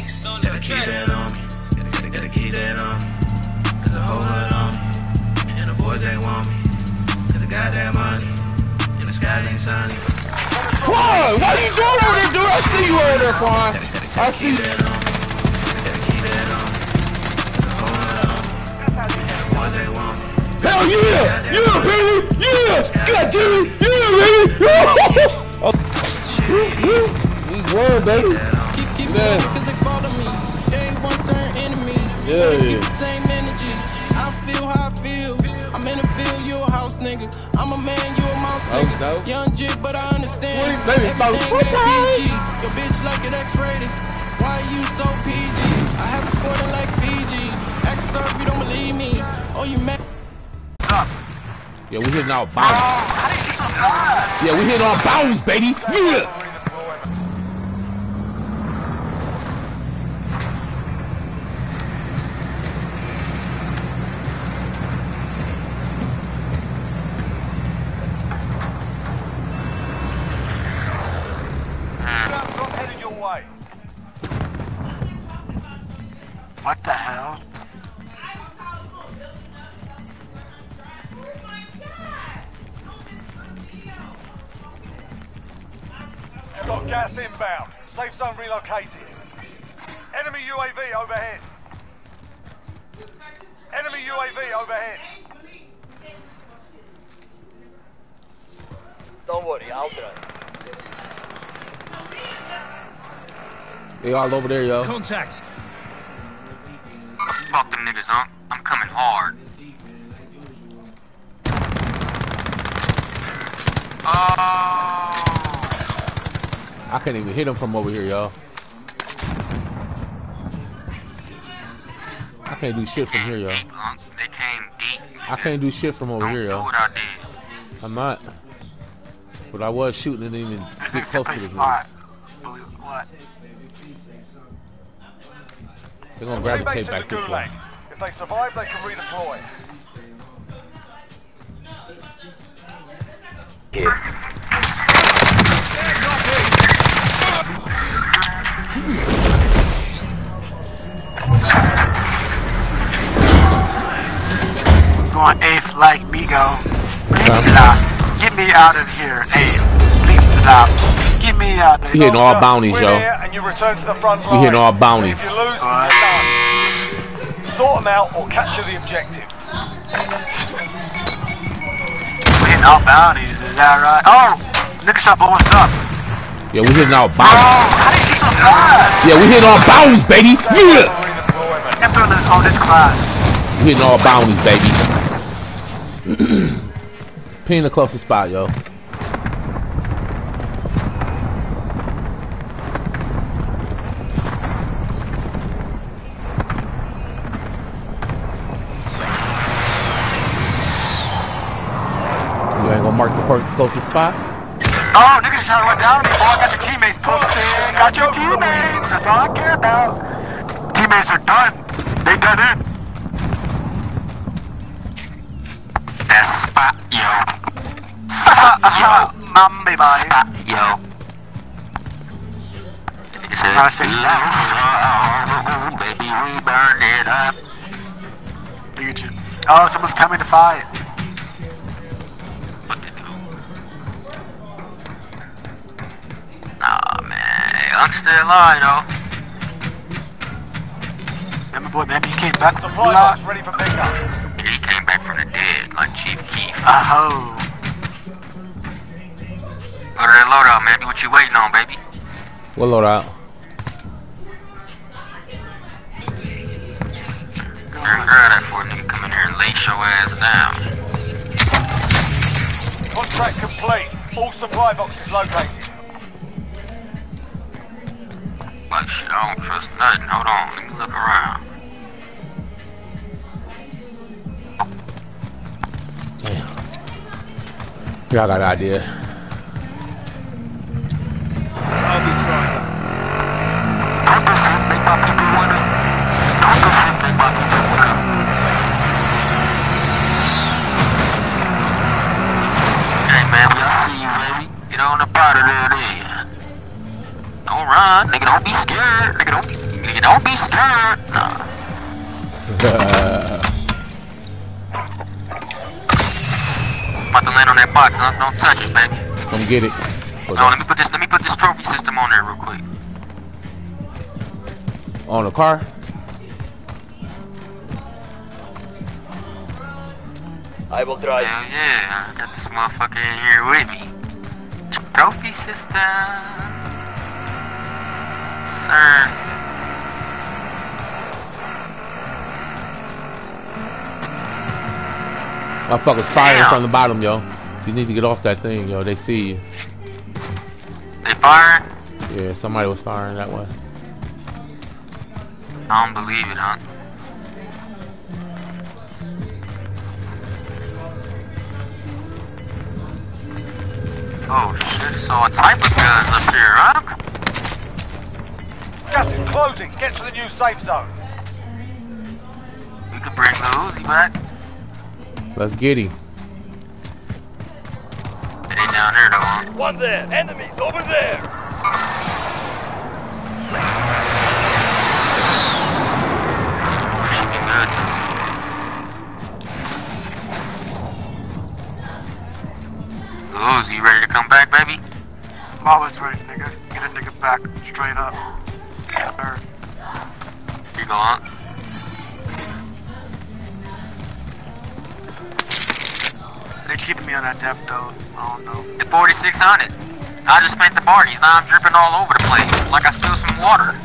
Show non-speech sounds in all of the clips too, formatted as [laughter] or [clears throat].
Banks on Gotta keep that on me. Gotta, gotta, gotta keep that on me. Cause the whole hood on me. And the boys they want me. Cause I got that money. And the skies ain't sunny. Quan, what are you doing over there, dude? I see you over there, Quan. I see you. That on me. Gotta keep that on me. Cause the whole hood on me. And the boys they want me. Hell yeah! Yeah, baby! Yeah! Got you! Yeah, baby! oh. We won, baby. Keep, keep Yeah. going, cause they follow me. They ain't want turn enemies. Yeah, Gotta yeah. Keep the same energy. I feel how I feel. I'm in the field, you a house nigga. I'm a man, you a mouse nigga. dope. Young jit, but I understand. Wait, baby, it's about Everything what ain't time? PG. Your bitch like it X-rated. Why you so PG? I have a squirting like Fiji. Ask her if you don't believe me. Oh, you mad? Yeah, we hitting our bounce. Yeah, we hitting our bounce, baby. Yeah! Inbound. Safe zone relocated. Enemy UAV overhead. Enemy UAV overhead. Don't worry, I'll do it. They all over there, yo. Contact. Fuck them niggas, huh? I'm coming hard. Oh. I can't even hit them from over here, y'all. I can't do shit from here, y'all. They came deep. I can't do shit from over here, y'all. I did. I'm not. But I was shooting and didn't even [laughs] get close to the spot. place. They're gonna Teammates gravitate in back this way. If they survive, they can redeploy. Going like Migo. Please. Get me out of here, eighth. Please stop. Get me out of We here. hitting all bounties, Win yo. and you return to the front We line. hitting all bounties. If you lose, Alright. you're done. Sort them out or capture the objective. Hitting all bounties, is that right? Oh! Nigga shop, what's up? Yeah, we hitting our Oh, how did you so fast? Yeah, we hitting our bounties, baby. Yeah! Redeployment. After this, oh, this class. We hitting all bounties, baby. [clears throat] Pin the closest spot, yo. You ain't gonna mark the closest spot? Oh, nigga just shot right down me. Oh, I got your teammates posted. Got your teammates. That's all I care about. Teammates are done. They done in. Mammy bye. Spot, yo. He said, I said, "Ooh, baby, we burn it up. Look at you. Oh, someone's coming to fight. What to do? Nah, man. I'm still alive, though. And my boy, man, he came back from the Supply block. ready for pickup. Yeah, he came back from the dead, like Chief Keef. Oh. Go to that loadout, man. What you waiting on, baby? We'll load out. Girl, girl, that for nigga come in here and lace your ass down. Contract complete. All supply boxes located. Like, shit, I don't trust nothing. Hold on, let me look around. Y'all got an idea. Man, we see you, baby. Get on up out of there, then. Don't run, nigga. Don't be scared, nigga. Don't be, nigga. Don't be scared. Nah. [laughs] About to land on that box. Don't, don't touch it, baby. Come get it. Hold No, on. let me put this. Let me put this trophy system on there real quick. On the car. I will drive. Hell yeah, I got this motherfucker in here with me. Trophy system. Sir. Motherfuckers firing Damn. from the bottom, yo. You need to get off that thing, yo. They see you. They firing? Yeah, somebody was firing that way. I don't believe it, huh? Oh shit, so a type of guns up here, huh? Gas is closing. Get to the new safe zone. We could bring the Uzi back. Let's get him. It ain't down there though. One there. Enemies over there. You ready to come back, baby? I'm always ready, nigga. Get a nigga back straight up. Sir. You go, huh? They keeping me on that depth though. I don't know. The 4600. I just spent the parties. Now I'm dripping all over the place. Like I spilled some water.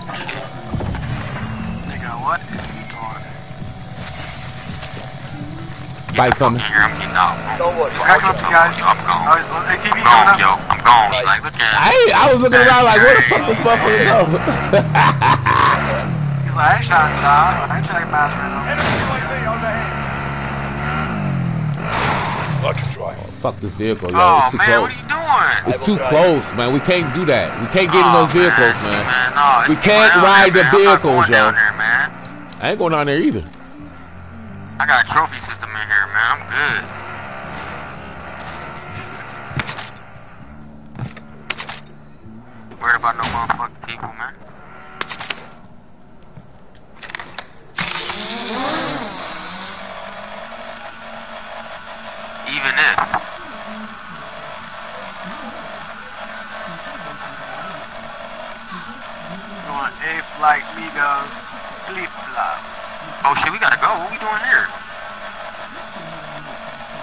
Fight coming. Here, I'm getting out. Don't worry. Just gotta you guys. Yo, I'm gone. Oh, is ATV I'm coming gone, yo. I'm gone. He's like, look at I I was looking around like, where the fuck this motherfucker go? He's like, I ain't trying to die. I ain't trying to get right now. Enemy UAV overhead. Fuck this vehicle, yo. Oh, it's too man, what close. are you doing? It's too close, man. We can't do that. We can't get in Oh, those vehicles, man. no, oh, We can't ride there, the man. I'm not vehicles, going yo. down there, man. I ain't going down there either. I got a trophy system in here, man. I'm good. Worried about no motherfucking people, man. Even if. Going ape like Migos. Flip flop. Oh shit, we gotta go. What we doing here?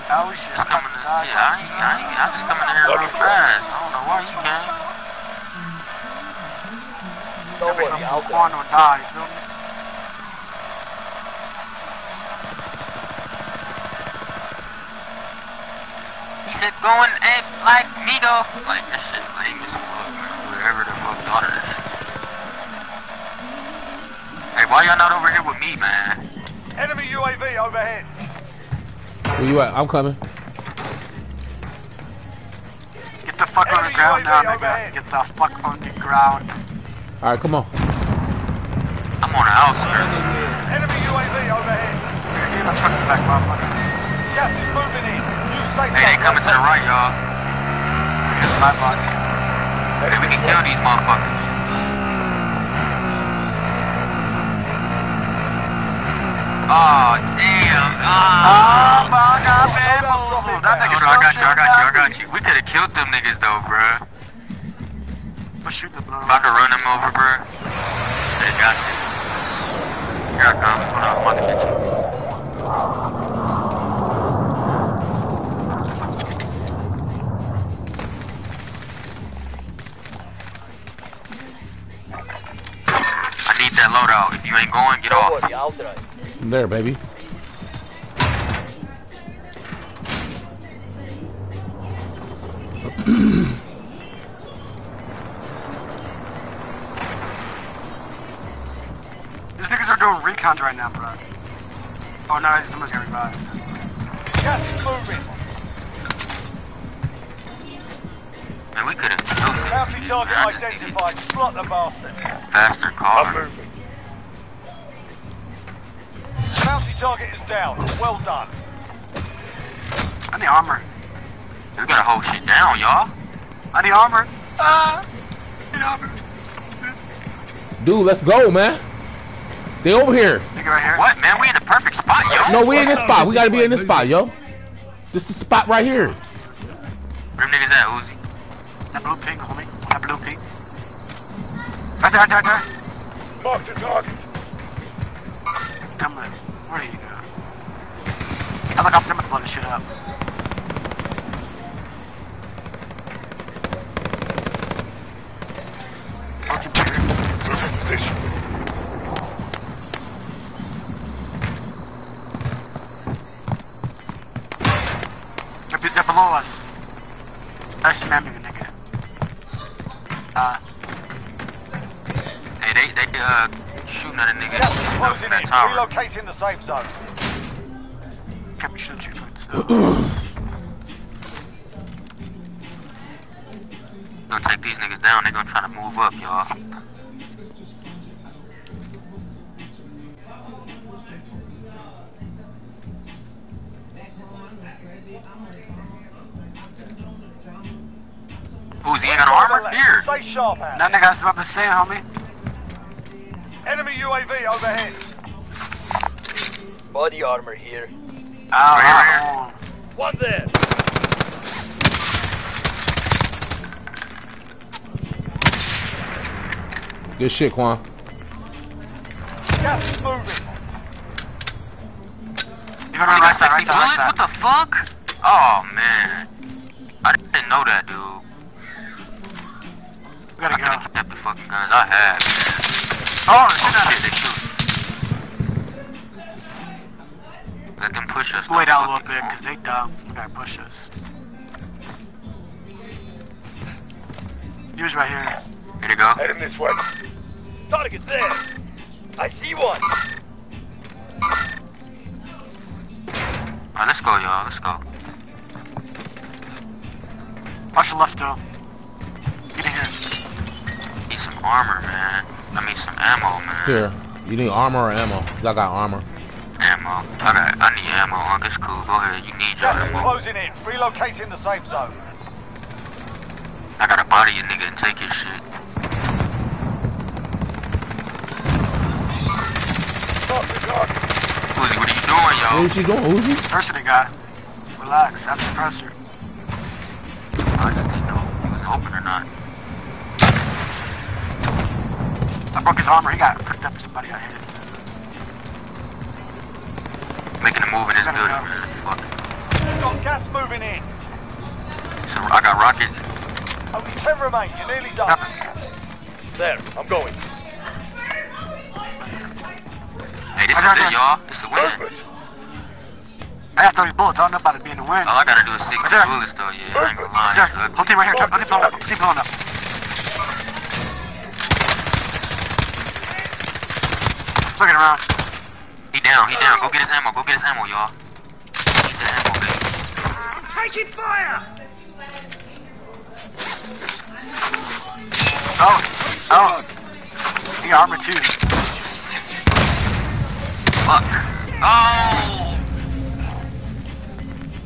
I was Just coming in, yeah, I ain't, I ain't, I'm just coming in here real fast. I don't know why you can't. Don't worry. I'll drive. Corner or die, you feel me? He said, going ape like me though. Like, that shit lame as fuck, man. Whoever the fuck thought of that shit. Hey, why y'all not over here with me, man? Enemy UAV overhead. Where you at? I'm coming. Get the fuck on the Enemy ground now, UAV nigga. overhead. Get the fuck on the ground. All right, come on. I'm on the outskirts. Enemy UAV overhead. Get my truck back, motherfucker. Gas is moving in. New safe Hey, they zone. coming to the right, y'all. Here's my box. Hey, we can kill these motherfuckers. Oh, damn. Oh, Oh, my God, man. That nigga Hold I got you, I got you, I got you. We could have killed them niggas though, bruh. shooting. But shoot the blood. If I could run them over, bruh. They got you. Here I come. Hold on, I'm about to get you. I need that loadout. If you ain't going, get Don't off. Worry. I'll drive. I'm there, baby. These niggas are doing recons right now, bro. Oh no, someone's gonna revive. Gas is moving. Man, we could have killed them. Bounty target Man, I just needed identified. Slot the bastard. faster car. Bounty target is down. Well done. I need armor. We gotta hold shit down, y'all. I need armor. Ah! I need armor. Dude, let's go, man. They over here. Right here. What, man? We in the perfect spot, yo. No, we in this spot. We gotta be in this spot, yo. This is the spot right here. Where them niggas at, Uzi? That blue pink, homie. That blue pink. Right there, right there, right there. Mark the target. Like, gonna blow this shit up. They're, below us. Nice spamming a nigga. Uh, Hey, they, they, uh, shooting at a nigga Gas closing in. Relocating the safe zone. Captain shoot you twins. Gonna take these niggas down. They gonna try to move up, y'all. Who's he ain't got armor? Here. Stay sharp out. That nigga has about to say, homie. Enemy UAV overhead. Body armor here. Oh, Right oh. One. Good shit, Quan. Gas is moving. You gonna They run got 60 right bullets? right What the fuck? Oh, man. I didn't know that, dude. We I gotta could have go. kept the fucking guns I had. Oh, shit, push us. Wait out a little bit, cause they dumb. They gotta push us. He was right here. on. Here they go. Heading this way. Target there. I see one. Alright, let's go, y'all. Let's go. Watch your left still. Get in here. Need some armor, man. I mean, some ammo, man. Here. You need armor or ammo? Cause I got armor. Ammo. I got. I need ammo. Unc, it's cool. Go ahead. You need your Gas is ammo. closing in. Relocating the safe zone. I gotta body you, nigga and take his shit. Mark. Uzi, what are you doing, yo? What is she doing? Who's he? Person they got. Relax. I'm the suppressor. I didn't know if he was open or not. I broke his armor. He got picked up. Somebody got hit. Making a move in this Gotta building, go. man. Fuck. Got gas moving in. So I got rocket. Only 10 remain. You're nearly done. There. I'm going. Hey, this I is it, y'all. This is a win. Perfect. I got 30 bullets. I don't know about it being a win. All I gotta do is 60 Right there. bullets, though. Yeah, I ain't gonna lie. There. It's ugly. Whole team right here. Whole team blowing up. Whole team blowing up. Looking around. He down. He down. Go get his ammo. Go get his ammo, y'all. Need the ammo, baby. Taking fire! Oh. Oh. He got armor too. Fuck. Oh!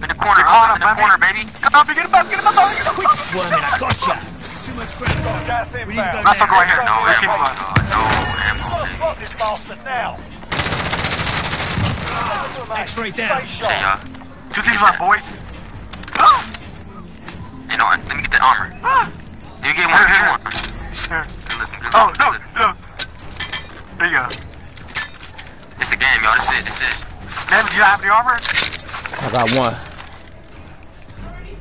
In the corner, You're up in the corner, baby. baby. Get up, get him up, get him up, get him up. Quit squirming, I gotcha! Too much ground. Got gas inbound. That's not going here. No Let's keep ammo. going. Oh, no ammo, Gotta baby. this bastard now. X-ray down. Hey, sharp. y'all. Two teams left, boys. Hey, no, let me get the armor. Let me get one. Let me get one. Here. Good looking, good Oh, no, no. There you go. It's a game, y'all. That's it. That's it. Man, do you have any armor? I got one.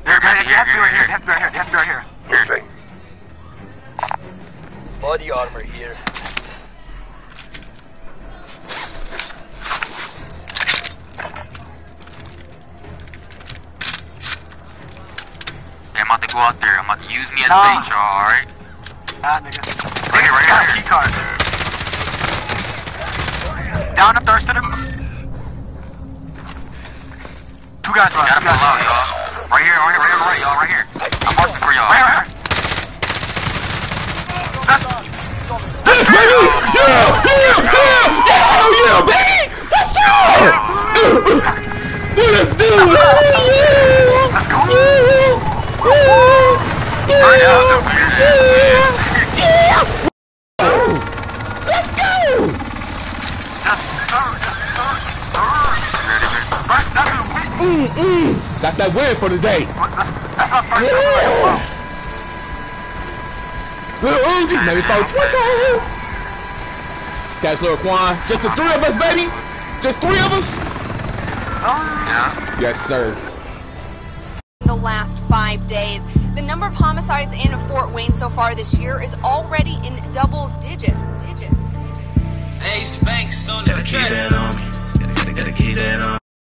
Here, man, Here, you have to be right here. here. You have to be right here. You have to be right here. Body armor here. Hey, I'm about to go out there. I'm about to use me as Nah. bait, y'all. All right. Ah, nigga. Right here, right Got a here. key card. Down, I'm thirsting him. Two guys left. Gotta Two guys pull out, left. y'all. Right here, right here, right here, right, y'all. Right here. I'm marking for y'all. Right here, right here. Yes, baby! Yeah! Yeah! Yeah! Yeah! Hell yeah, baby! Let's go! Let's do it! Yeah! Let's go. Yeah! let's go That's that win for the day. Yeah. Little Uzi, maybe throw Twitter. That's Lil Quan. Just the three of us, baby. Just three of us. Yeah. Yes, sir. In the last five days. The number of homicides in Fort Wayne so far this year is already in double digits. Digits. Digits. Gotta keep that on me. Gotta, gotta, gotta keep that on